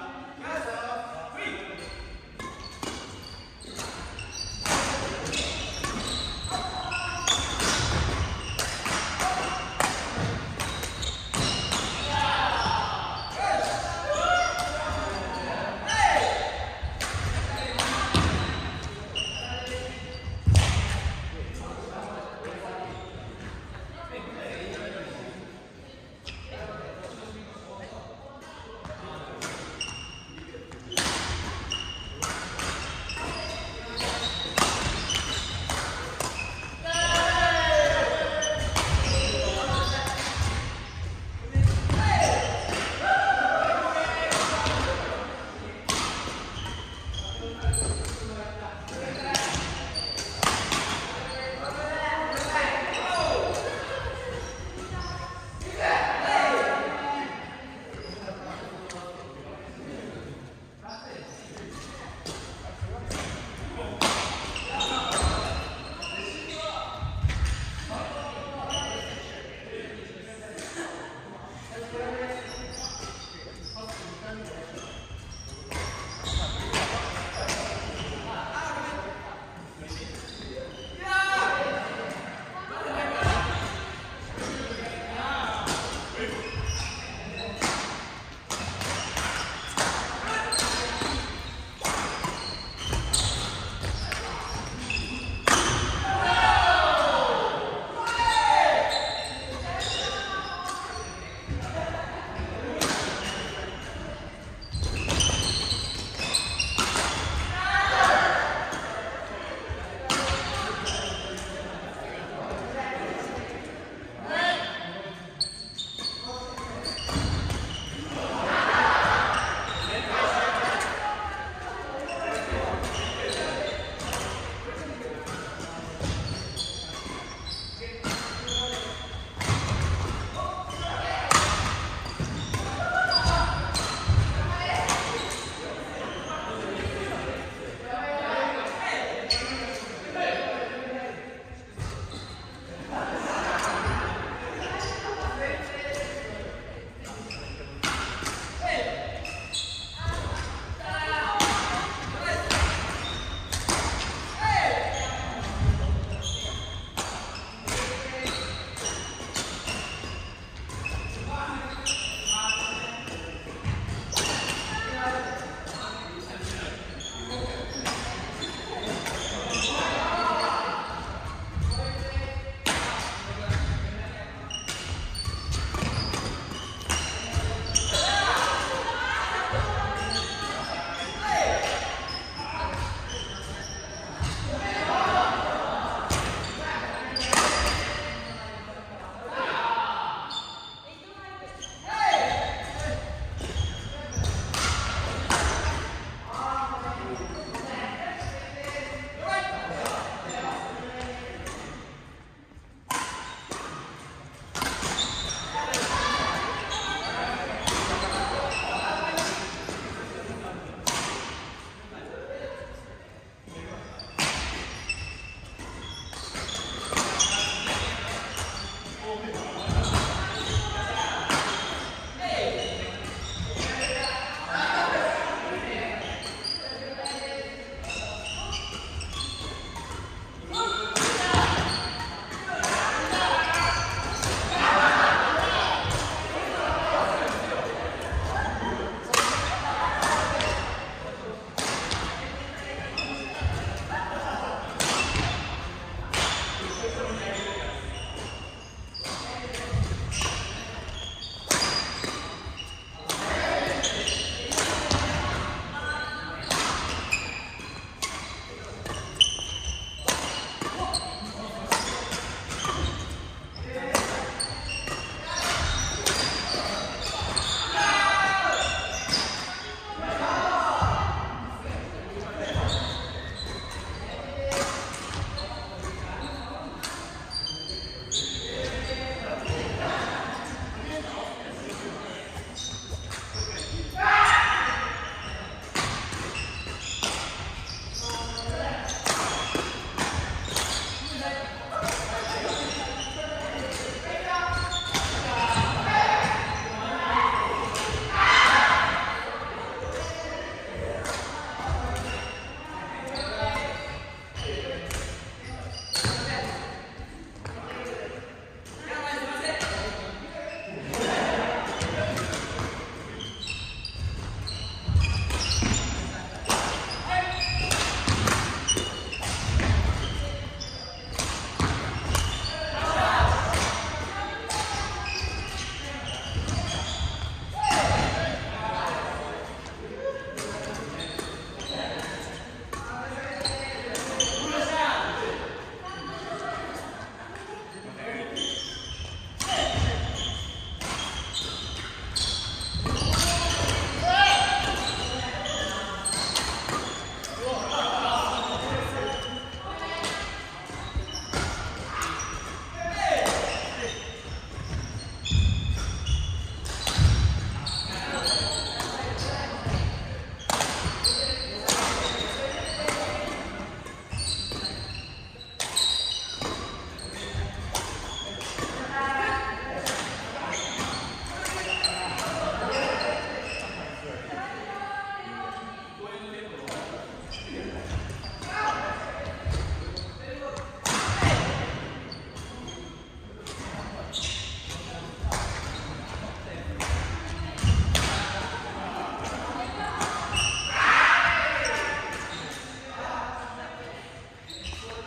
Stop.